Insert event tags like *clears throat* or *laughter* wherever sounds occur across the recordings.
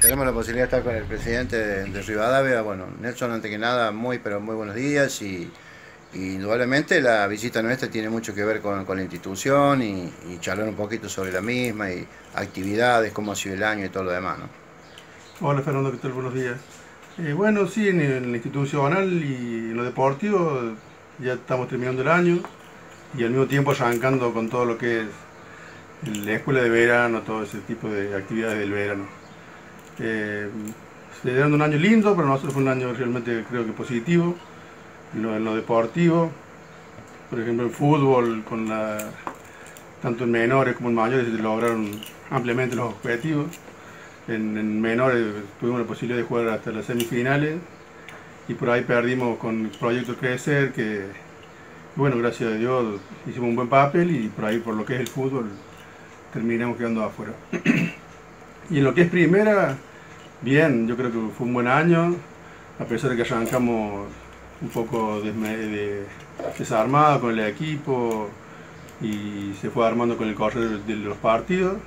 Tenemos la posibilidad de estar con el presidente de, Rivadavia. Bueno, Nelson, antes que nada, muy pero muy buenos días y, indudablemente la visita nuestra tiene mucho que ver con, la institución y, charlar un poquito sobre la misma y actividades, cómo ha sido el año y todo lo demás. ¿no? Hola Fernando, ¿qué tal? Buenos días. Eh, bueno, sí, en, en, la institucional y en lo deportivo ya estamos terminando el año y al mismo tiempo arrancando con todo lo que es la escuela de verano, todo ese tipo de actividades del verano. Eh, se dieron un año lindo, pero nosotros fue un año realmente creo que positivo, en lo, deportivo, por ejemplo en fútbol, con la, tanto en menores como en mayores se lograron ampliamente los objetivos. En, menores tuvimos la posibilidad de jugar hasta las semifinales y por ahí perdimos con el proyecto Crecer, que bueno, gracias a Dios hicimos un buen papel y por ahí por lo que es el fútbol terminamos quedando afuera. *clears throat* y en lo que es primera, Bien, yo creo que fue un buen año, a pesar de que arrancamos un poco desarmado con el equipo y se fue armando con el correr de los partidos.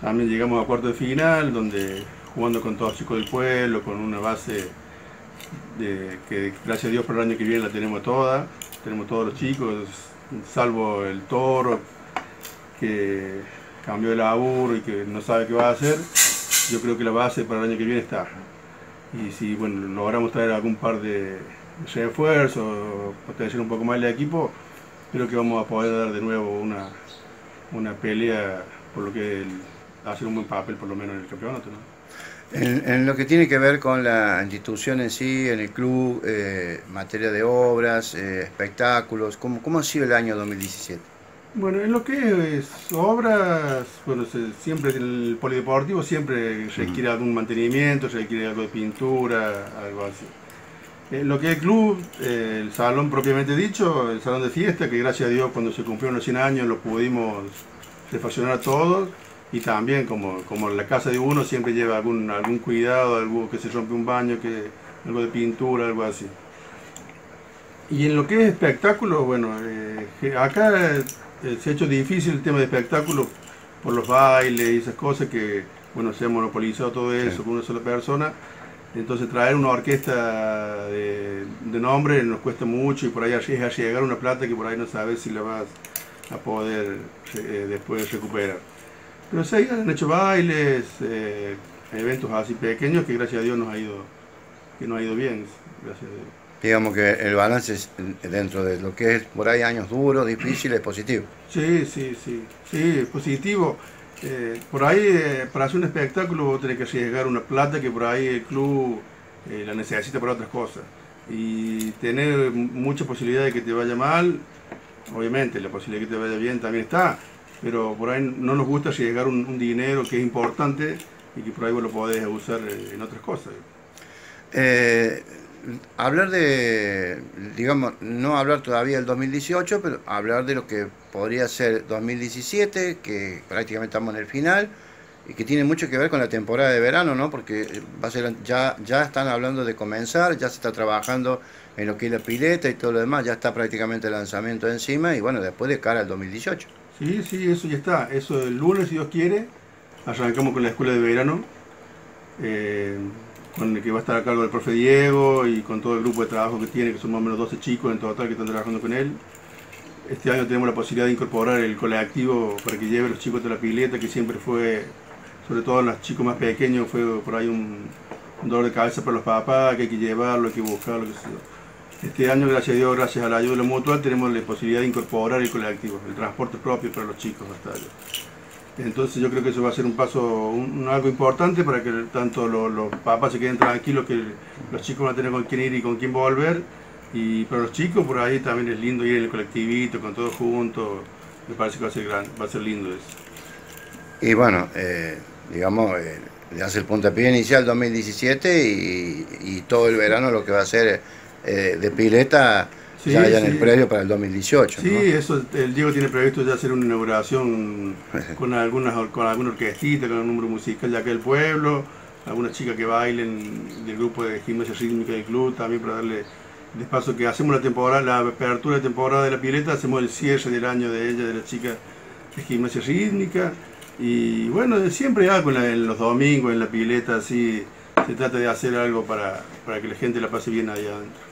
También llegamos a cuarto de final, donde jugando con todos los chicos del pueblo, con una base de, que gracias a Dios por el año que viene la tenemos toda, tenemos todos los chicos, salvo el toro que cambió de laburo y que no sabe qué va a hacer yo creo que la base para el año que viene está. Y si bueno, logramos traer algún par de refuerzos, potenciar un poco más el equipo, creo que vamos a poder dar de nuevo una, una pelea por lo que hacer un buen papel por lo menos en el campeonato. En, lo que tiene que ver con la institución en sí, en el club, eh, materia de obras, eh, espectáculos, ¿cómo, ¿cómo ha sido el año 2017? Bueno, en lo que es obras, bueno, siempre el polideportivo siempre requiere algún mantenimiento, requiere algo de pintura, algo así. En lo que es el club, el salón propiamente dicho, el salón de fiesta, que gracias a Dios cuando se cumplieron los 100 años lo pudimos refaccionar a todos, y también como, como la casa de uno siempre lleva algún, algún cuidado, algo que se rompe un baño, que, algo de pintura, algo así. Y en lo que es espectáculo, bueno, eh, acá eh, se ha hecho difícil el tema de espectáculo por los bailes y esas cosas que, bueno, se ha monopolizado todo eso con una sola persona. Entonces traer una orquesta de, nombre nos cuesta mucho y por ahí es llegar una plata que por ahí no sabes si la vas a poder eh, después recuperar. Pero sí, han hecho bailes, eh, eventos así pequeños que gracias a Dios nos ha ido, que nos ha ido bien, gracias a Dios digamos que el balance es dentro de lo que es por ahí años duros, difíciles, positivo. Sí, sí, sí, sí, positivo. Eh, por ahí, eh, para hacer un espectáculo, vos tenés que llegar una plata que por ahí el club eh, la necesita para otras cosas. Y tener mucha posibilidad de que te vaya mal, obviamente, la posibilidad de que te vaya bien también está, pero por ahí no nos gusta llegar un, un dinero que es importante y que por ahí vos lo podés usar en otras cosas hablar de, digamos, no hablar todavía del 2018, pero hablar de lo que podría ser 2017, que prácticamente estamos en el final, y que tiene mucho que ver con la temporada de verano, ¿no? Porque va a ser, ya, ya están hablando de comenzar, ya se está trabajando en lo que es la pileta y todo lo demás, ya está prácticamente el lanzamiento encima, y bueno, después de cara al 2018. Sí, sí, eso ya está. Eso el lunes, si Dios quiere, arrancamos con la escuela de verano. Eh, con el que va a estar a cargo del profe Diego y con todo el grupo de trabajo que tiene, que son más o menos 12 chicos en total que están trabajando con él. Este año tenemos la posibilidad de incorporar el colectivo para que lleve a los chicos de la pileta, que siempre fue, sobre todo en los chicos más pequeños, fue por ahí un, dolor de cabeza para los papás, que hay que llevarlo, hay que buscarlo, Este año, gracias a Dios, gracias a la ayuda mutual, tenemos la posibilidad de incorporar el colectivo, el transporte propio para los chicos hasta allá. Entonces yo creo que eso va a ser un paso, algo importante para que tanto los, papás se queden tranquilos que los chicos van a tener con quién ir y con quién volver. Y para los chicos por ahí también es lindo ir en el colectivito, con todos juntos. Me parece que va a ser, va a ser lindo eso. Y bueno, eh, digamos, eh, le hace el puntapié inicial 2017 y, y, todo el verano lo que va a ser eh, de pileta ya, en el predio para el 2018. Sí, eso, el Diego tiene previsto ya hacer una inauguración *laughs* con algunas con alguna orquestita, con un número musical de aquel pueblo, algunas chicas que bailen del grupo de gimnasia rítmica del club, también para darle despacio que hacemos la temporada, la apertura de temporada de la pileta, hacemos el cierre del año de ella, de la chica de gimnasia rítmica. Y bueno, siempre algo en, los domingos, en la pileta, así se trata de hacer algo para, para que la gente la pase bien allá adentro.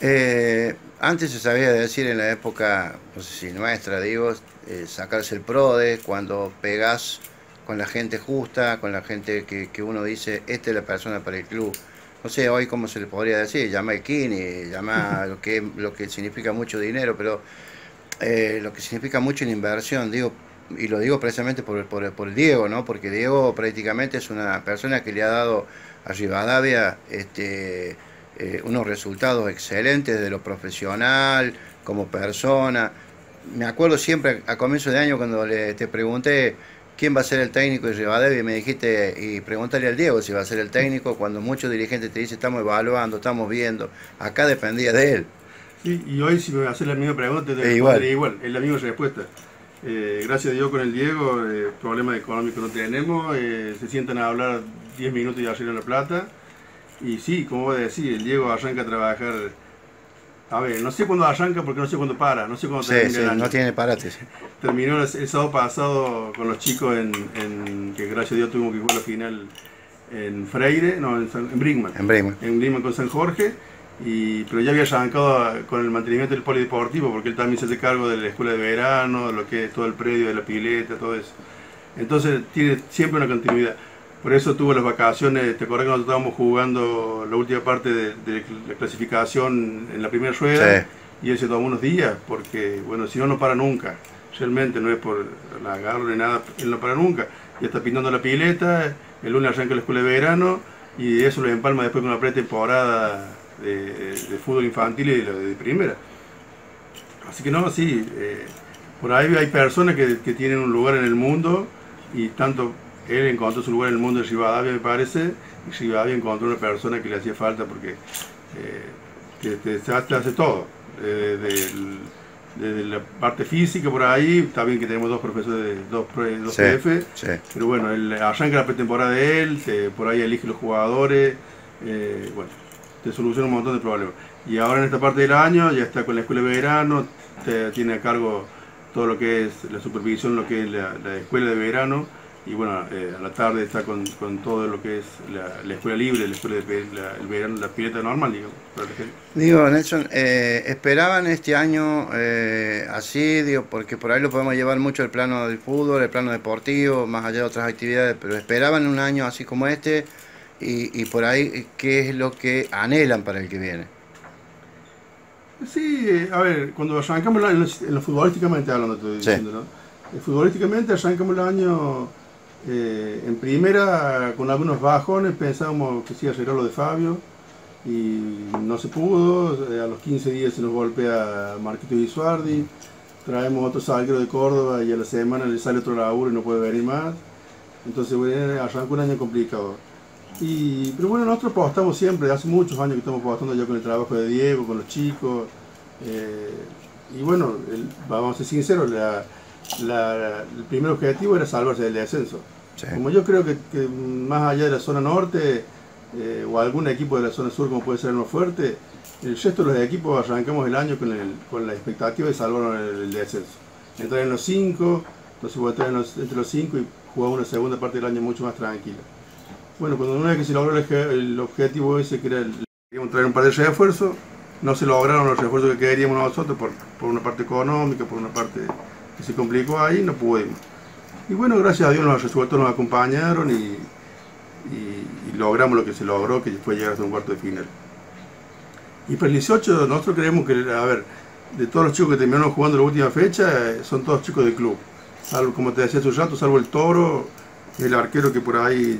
Eh, antes se sabía decir en la época, no sé si nuestra, digo, eh, sacarse el PRODE, cuando pegas con la gente justa, con la gente que, uno dice, esta es la persona para el club. No sé hoy cómo se le podría decir, llama el Kini, llama lo que, lo que significa mucho dinero, pero eh, lo que significa mucho en inversión, digo, y lo digo precisamente por, por, por Diego, ¿no? Porque Diego prácticamente es una persona que le ha dado a Rivadavia este, eh, unos resultados excelentes de lo profesional, como persona. Me acuerdo siempre a comienzo de año cuando le, te pregunté quién va a ser el técnico de Rivadavia y me dijiste, y pregúntale al Diego si va a ser el técnico, cuando muchos dirigentes te dicen estamos evaluando, estamos viendo, acá dependía de él. Sí, y hoy si me va a hacer la misma pregunta, te igual. igual, es la misma respuesta. Eh, gracias a Dios con el Diego, eh, problemas económicos no tenemos, se sientan a hablar 10 minutos y ya en la plata. Y sí, como voy a decir, el Diego arranca a trabajar. A ver, no sé cuándo arranca porque no sé cuándo para, no sé cuándo termina No tiene parates. Terminó el, sábado pasado con los chicos en, que gracias a Dios tuvimos que jugar la final en Freire, no, en, en Brinkman. En Brinkman. En Brinkman con San Jorge. Y, pero ya había arrancado con el mantenimiento del polideportivo porque él también se hace cargo de la escuela de verano, de lo que es todo el predio de la pileta, todo eso. Entonces tiene siempre una continuidad. Por eso tuvo las vacaciones, te acuerdas que nosotros estábamos jugando la última parte de, la clasificación en la primera rueda y él se tomó unos días, porque bueno, si no, no para nunca. Realmente no es por la agarro ni nada, él no para nunca. Ya está pintando la pileta, el lunes arranca la escuela de verano y eso lo empalma después con una pretemporada de, de fútbol infantil y de, de, primera. Así que no, sí, eh, por ahí hay personas que, que tienen un lugar en el mundo y tanto él encontró su lugar en el mundo de Rivadavia, me parece, y Rivadavia encontró una persona que le hacía falta porque eh, te, hace todo. desde la parte física por ahí, está bien que tenemos dos profesores, dos, dos pero bueno, él arranca la pretemporada de él, por ahí elige los jugadores, eh, bueno, te soluciona un montón de problemas. Y ahora en esta parte del año ya está con la escuela de verano, te, tiene a cargo todo lo que es la supervisión, lo que es la escuela de verano, y bueno, eh, a la tarde está con, con, todo lo que es la, escuela libre, la escuela de la, el verano, la pileta normal, digo. Digo, Nelson, eh, ¿esperaban este año eh, así, digo, porque por ahí lo podemos llevar mucho el plano del fútbol, el plano deportivo, más allá de otras actividades, pero esperaban un año así como este y, y por ahí, ¿qué es lo que anhelan para el que viene? Sí, a ver, cuando arrancamos el año, en lo futbolísticamente hablando, estoy diciendo, ¿no? Futbolísticamente arrancamos el año eh, en primera, con algunos bajones, pensábamos que sí arreglar lo de Fabio y no se pudo. Eh, a los 15 días se nos golpea Marquito Isuardi. Traemos otro salguero de Córdoba y a la semana le sale otro laburo y no puede venir más. Entonces, bueno, arrancó un año complicado. Y, pero bueno, nosotros apostamos siempre, hace muchos años que estamos apostando ya con el trabajo de Diego, con los chicos. Eh, y bueno, vamos a ser sinceros, la, el primer objetivo era salvarse del descenso. Como yo creo que, más allá de la zona norte eh, o algún equipo de la zona sur como puede ser el más fuerte, el resto de los equipos arrancamos el año con, el, con la expectativa de salvar el, descenso. Entrar en los cinco, entonces voy a entrar entre los cinco y jugar una segunda parte del año mucho más tranquila. Bueno, cuando una vez que se logró el, objetivo ese, que era el, traer un par de refuerzos, no se lograron los refuerzos que queríamos nosotros por, por una parte económica, por una parte que se complicó ahí, no pudimos. Y bueno, gracias a Dios los resultados nos acompañaron y, logramos lo que se logró, que fue llegar hasta un cuarto de final. Y para el 18 nosotros creemos que, a ver, de todos los chicos que terminaron jugando la última fecha, eh, son todos chicos del club. Salvo, como te decía hace un rato, salvo el Toro, el arquero que por ahí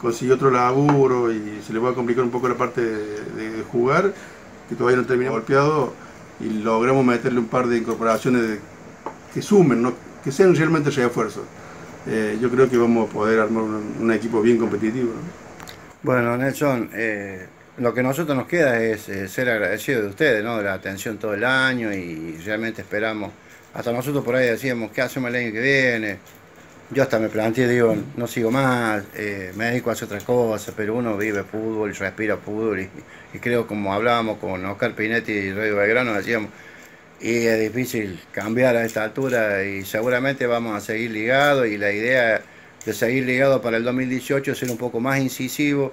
consiguió otro laburo y se le va a complicar un poco la parte de, jugar, que todavía no termina golpeado, y logramos meterle un par de incorporaciones de que sumen, que sean realmente refuerzos. Eh, yo creo que vamos a poder armar un, equipo bien competitivo. Bueno, Nelson, eh, lo que a nosotros nos queda es eh, ser agradecidos de ustedes, ¿no? De la atención todo el año y realmente esperamos. Hasta nosotros por ahí decíamos, ¿qué hacemos el año que viene? Yo hasta me planteé, digo, no sigo más, eh, me dedico a hacer otras cosas, pero uno vive fútbol, respira fútbol y, y creo como hablábamos con Oscar Pinetti y Radio Belgrano, decíamos, y es difícil cambiar a esta altura y seguramente vamos a seguir ligados y la idea de seguir ligado para el 2018 es ser un poco más incisivo.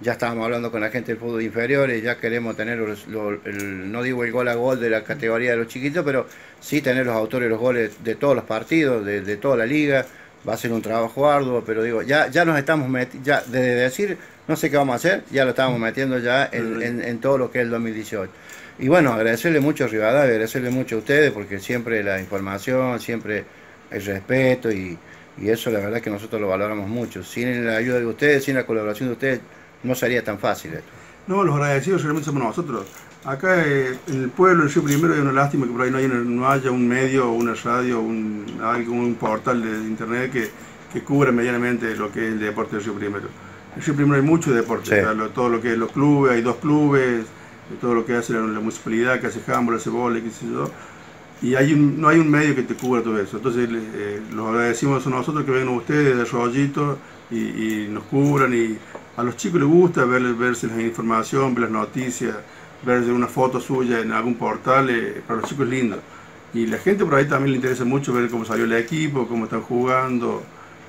Ya estábamos hablando con la gente del fútbol inferior y ya queremos tener, el, no digo el gol a gol de la categoría de los chiquitos, pero sí tener los autores de los goles de todos los partidos, de, toda la liga. Va a ser un trabajo arduo, pero digo, ya, ya nos estamos metiendo, ya de decir no sé qué vamos a hacer, ya lo estamos metiendo ya en, en todo lo que es el 2018. Y bueno, agradecerle mucho a Rivadavia, agradecerle mucho a ustedes, porque siempre la información, siempre el respeto y, eso la verdad que nosotros lo valoramos mucho. Sin la ayuda de ustedes, sin la colaboración de ustedes, no sería tan fácil esto. No, los agradecidos realmente somos nosotros. Acá eh, en el pueblo, el Río Primero, hay una lástima que por ahí no, haya un medio, una radio, un, un portal de internet que, que cubra medianamente lo que es el deporte del Río Primero. En Río Primero hay mucho deporte, todo lo que es los clubes, hay dos clubes, de todo lo que hace la, municipalidad, que hace handball, hace vole, qué sé yo. Y hay no hay un medio que te cubra todo eso. Entonces eh, los agradecimos a nosotros que vengan ustedes de Rollito y, nos cubran. Y a los chicos les gusta ver, verse la información, ver las noticias, ver una foto suya en algún portal. Eh, para los chicos es lindo. Y la gente por ahí también le interesa mucho ver cómo salió el equipo, cómo están jugando,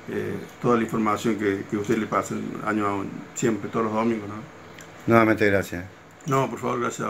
eh, toda la información que, que ustedes le pasan año a año, siempre, todos los domingos. ¿no? Nuevamente gracias. No, por favor, gracias